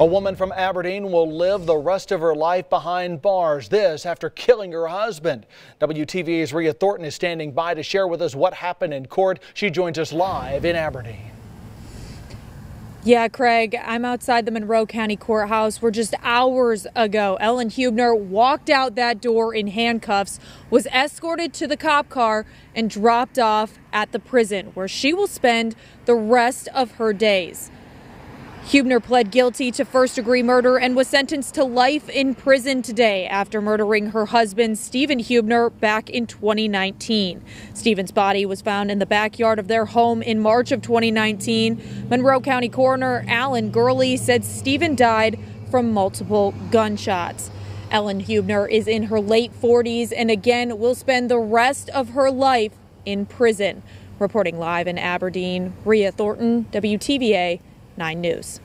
A woman from Aberdeen will live the rest of her life behind bars. This after killing her husband. WTVA's Rhea Thornton is standing by to share with us what happened in court. She joins us live in Aberdeen. Yeah, Craig, I'm outside the Monroe County Courthouse where just hours ago, Ellen Huebner walked out that door in handcuffs, was escorted to the cop car, and dropped off at the prison where she will spend the rest of her days. Huebner pled guilty to first degree murder and was sentenced to life in prison today after murdering her husband, Stephen Huebner, back in 2019. Stephen's body was found in the backyard of their home in March of 2019. Monroe County Coroner Alan Gurley said Stephen died from multiple gunshots. Ellen Huebner is in her late 40s and again will spend the rest of her life in prison. Reporting live in Aberdeen, Rhea Thornton, WTVA 9 News.